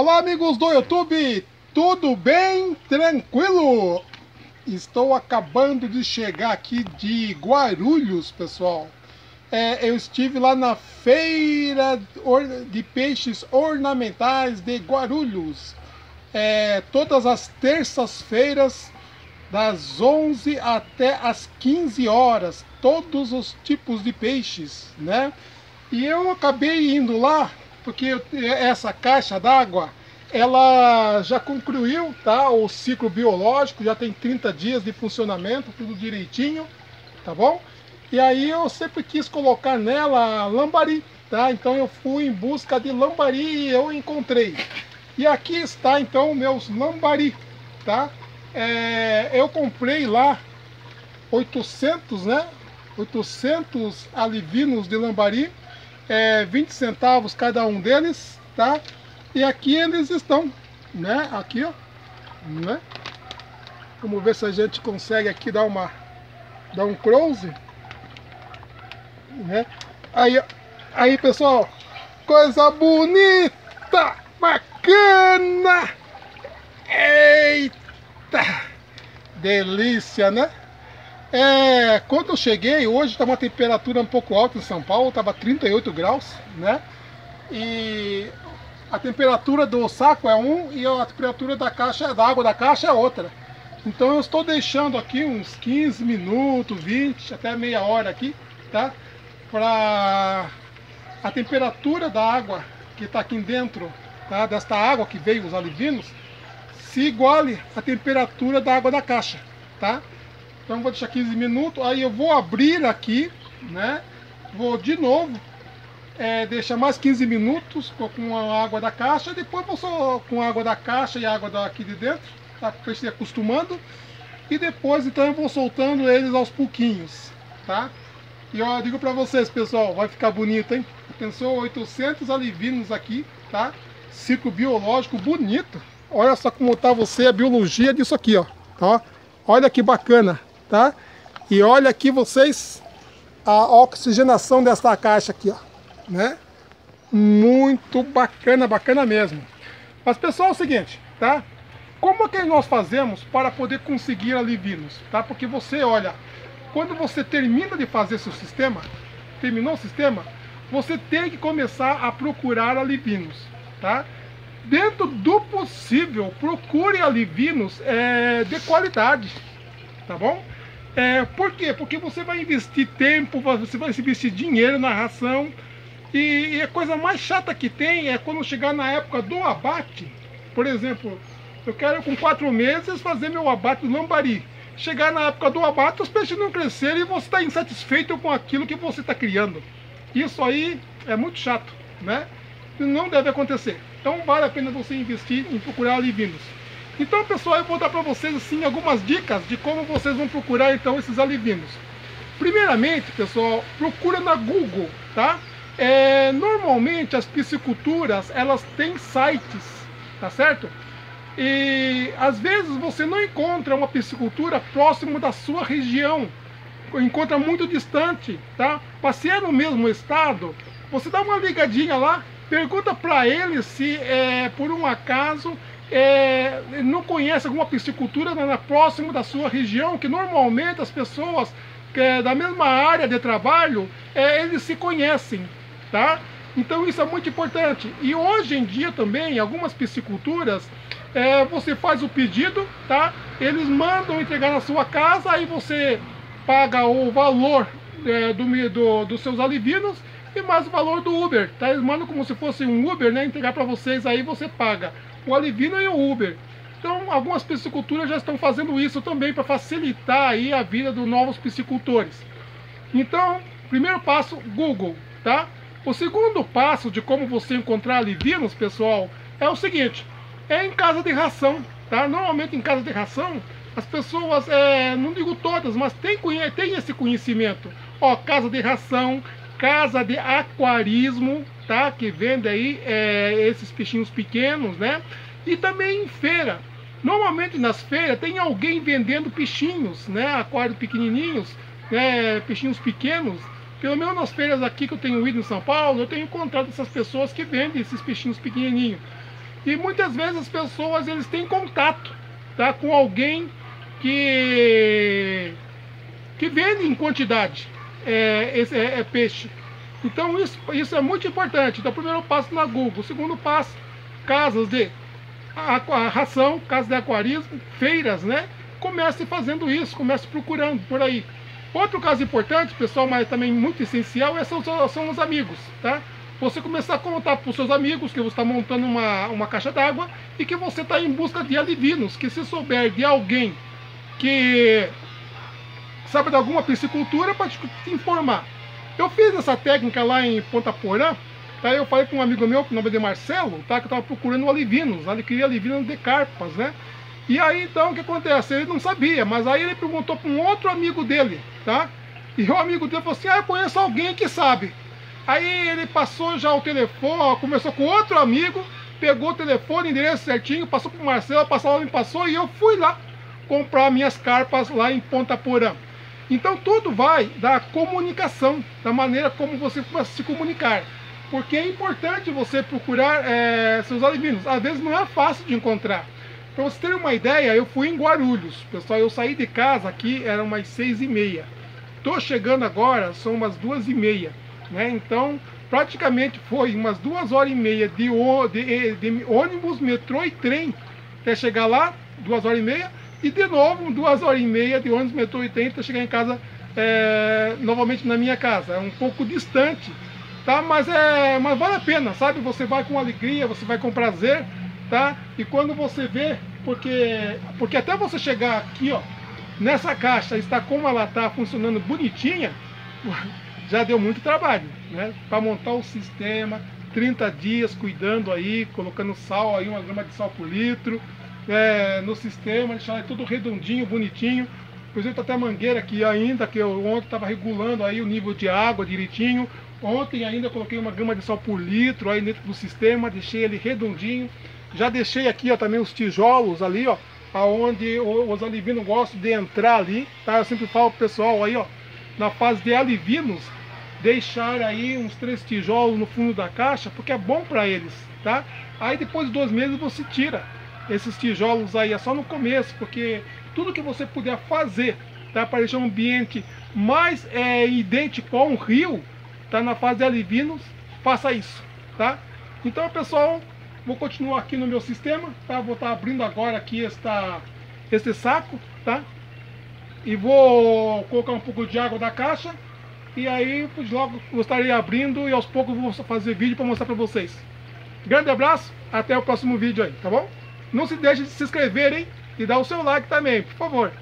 Olá amigos do YouTube, tudo bem? Tranquilo? Estou acabando de chegar aqui de Guarulhos, pessoal. É, eu estive lá na Feira de Peixes Ornamentais de Guarulhos. É, todas as terças-feiras, das 11 até as 15 horas, todos os tipos de peixes, né? E eu acabei indo lá porque essa caixa d'água ela já concluiu tá, o ciclo biológico, já tem 30 dias de funcionamento, tudo direitinho, tá bom? E aí eu sempre quis colocar nela lambari, tá? Então eu fui em busca de lambari e eu encontrei. E aqui está então meus lambari, tá? É, eu comprei lá 800, né? 800 alivinos de lambari é, 20 centavos cada um deles, tá? E aqui eles estão, né? Aqui, ó, né? Vamos ver se a gente consegue aqui dar uma, dar um close, né? Aí, aí pessoal, coisa bonita, bacana, eita, delícia, né? É, quando eu cheguei, hoje está uma temperatura um pouco alta em São Paulo, estava 38 graus, né? E a temperatura do saco é um e a temperatura da caixa da água da caixa é outra. Então eu estou deixando aqui uns 15 minutos, 20, até meia hora aqui, tá? Para a temperatura da água que está aqui dentro, tá? Desta água que veio os alivinos, se iguale à temperatura da água da caixa, tá? Então vou deixar 15 minutos, aí eu vou abrir aqui, né? Vou de novo é, deixar mais 15 minutos com a água da caixa, depois vou só com a água da caixa e a água daqui de dentro, tá? Para se acostumando. E depois então eu vou soltando eles aos pouquinhos, tá? E eu digo para vocês, pessoal, vai ficar bonito, hein? Pensou 800 alivinos aqui, tá? Ciclo biológico bonito. Olha só como tá você, a biologia disso aqui, ó. Tá? Olha que bacana tá? E olha aqui vocês a oxigenação dessa caixa aqui, ó, né? Muito bacana, bacana mesmo. Mas pessoal, é o seguinte, tá? Como é que nós fazemos para poder conseguir alivinos, tá? Porque você, olha, quando você termina de fazer seu sistema, terminou o sistema, você tem que começar a procurar alivinos, tá? Dentro do possível, procure alivinos é, de qualidade, tá bom? É, por quê? Porque você vai investir tempo, você vai investir dinheiro na ração. E, e, a coisa mais chata que tem é quando chegar na época do abate. Por exemplo, eu quero com quatro meses fazer meu abate do lambari. Chegar na época do abate, os peixes não crescerem e você está insatisfeito com aquilo que você está criando. Isso aí é muito chato, né? Não deve acontecer. Então vale a pena você investir em procurar alivinos. Então, pessoal, eu vou dar para vocês assim algumas dicas de como vocês vão procurar então esses alivinos. Primeiramente, pessoal, procura na Google, tá? É, normalmente as pisciculturas elas têm sites, tá certo? E às vezes você não encontra uma piscicultura próximo da sua região, encontra muito distante, tá? Passear no mesmo estado, você dá uma ligadinha lá, pergunta para ele se é, por um acaso é, não conhece alguma piscicultura na, na, próximo da sua região, que normalmente as pessoas que é da mesma área de trabalho, é, eles se conhecem, tá? Então isso é muito importante. E hoje em dia também, algumas pisciculturas, é, você faz o pedido, tá? Eles mandam entregar na sua casa, aí você paga o valor é, do, do, dos seus alivinos e mais o valor do Uber, tá? Eles mandam como se fosse um Uber, né? Entregar para vocês aí, você paga o Alivino e o Uber. Então, algumas pisciculturas já estão fazendo isso também para facilitar aí a vida dos novos piscicultores. Então, primeiro passo, Google, tá? O segundo passo de como você encontrar alivinos, pessoal, é o seguinte: é em casa de ração, tá? Normalmente em casa de ração, as pessoas, é, não digo todas, mas tem, tem esse conhecimento. Ó, casa de ração, casa de aquarismo, tá? Que vende aí é, esses peixinhos pequenos, né? E também em feira. Normalmente nas feiras tem alguém vendendo peixinhos, né? Aquários pequenininhos, né? Peixinhos pequenos. Pelo menos nas feiras aqui que eu tenho ido em São Paulo, eu tenho encontrado essas pessoas que vendem esses peixinhos pequenininhos. E muitas vezes as pessoas eles têm contato tá, com alguém que, que vende em quantidade é, esse é, é peixe. Então isso, isso é muito importante. Então, primeiro passo na Google. O segundo passo, casas de a, ração, casas de aquarismo, feiras, né? Comece fazendo isso, comece procurando por aí. Outro caso importante, pessoal, mas também muito essencial, é, são, são os amigos, tá? Você começar a contar para os seus amigos que você está montando uma, uma caixa d'água e que você está em busca de alivinos, que se souber de alguém que sabe de alguma piscicultura, pode te informar. Eu fiz essa técnica lá em Ponta Porã, tá? Eu falei com um amigo meu, que nome de Marcelo, tá? Que estava procurando alivinos, ele queria alivinos de carpas, né? E aí então o que acontece? Ele não sabia, mas aí ele perguntou para um outro amigo dele, tá? E o amigo dele falou assim: Ah, eu conheço alguém que sabe. Aí ele passou já o telefone, começou com outro amigo, pegou o telefone, endereço certinho, passou para o Marcelo, passou, passou e eu fui lá comprar minhas carpas lá em Ponta Porã. Então tudo vai da comunicação, da maneira como você se comunicar. Porque é importante você procurar é, seus alivinos. Às vezes não é fácil de encontrar. Para você ter uma ideia, eu fui em Guarulhos. Pessoal, eu saí de casa aqui, eram umas seis e meia. Estou chegando agora, são umas duas e meia. Né? Então, praticamente foi umas duas horas e meia de, de, de ônibus, metrô e trem até chegar lá, duas horas e meia. E de novo, duas horas e meia de ônibus, metrô e trem, para chegar em casa, é, novamente na minha casa. É um pouco distante, tá? Mas, é, mas vale a pena, sabe? Você vai com alegria, você vai com prazer, tá? E quando você vê, porque, porque até você chegar aqui, ó, nessa caixa, está como ela está funcionando bonitinha, já deu muito trabalho, né? Para montar o sistema, 30 dias cuidando aí, colocando sal aí, uma grama de sal por litro, é, no sistema, deixar tudo redondinho, bonitinho. Inclusive tá até a mangueira aqui ainda, que eu ontem estava regulando aí o nível de água direitinho. Ontem ainda coloquei uma gama de sal por litro aí dentro do sistema, deixei ele redondinho. Já deixei aqui ó, também os tijolos ali, ó, aonde os alivinos gostam de entrar ali, tá? Eu sempre falo pro pessoal aí, ó, na fase de alivinos, deixar aí uns três tijolos no fundo da caixa, porque é bom para eles, tá? Aí depois de dois meses você tira esses tijolos aí é só no começo, porque tudo que você puder fazer tá, para deixar um ambiente mais é, idêntico a um rio, tá na fase de alivinos, faça isso, tá? Então, pessoal, vou continuar aqui no meu sistema, tá? Vou estar tá abrindo agora aqui esta, este saco, tá? E vou colocar um pouco de água da caixa e aí logo gostaria abrindo e aos poucos vou fazer vídeo para mostrar para vocês. Grande abraço, até o próximo vídeo aí, tá bom? Não se deixe de se inscrever, hein? E dar o seu like também, por favor.